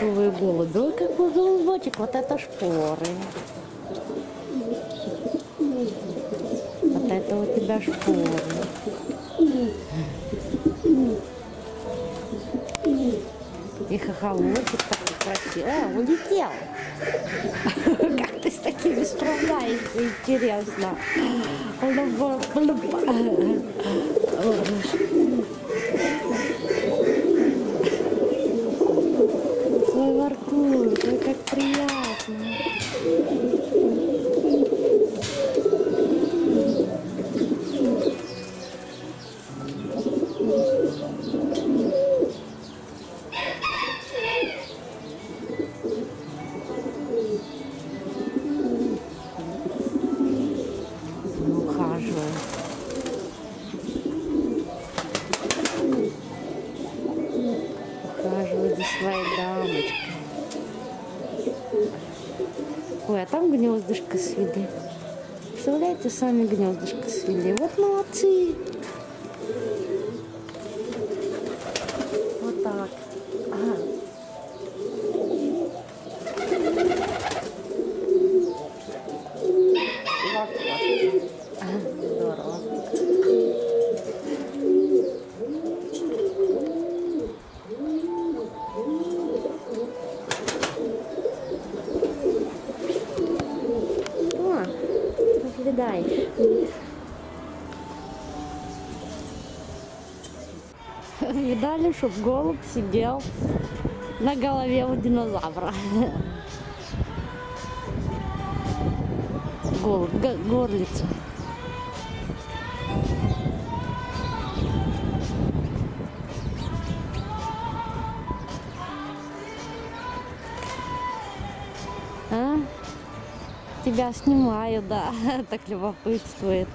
голуби. Ой, какой голубочек, вот это шпоры. Вот это у тебя шпоры. И хохолочек такой красивый. А, улетел. Как ты с такими справляешься, интересно. Луба, луба. Ой, воркует, ой, как приятно. Ухаживаю. Ухаживаю за своей дамочкой. Ой, а там гнездышко свели. Представляете, сами гнездышко свели. Вот молодцы. Вот так. Ага. Вот, вот. Ага, Здорово. О, наблюдаешь. Видали, чтоб голубь сидел на голове у динозавра. Голубь, го- горлица. А? Тебя снимаю, да, так любопытствует.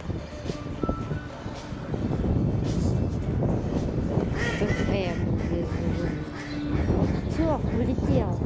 Все, улетел.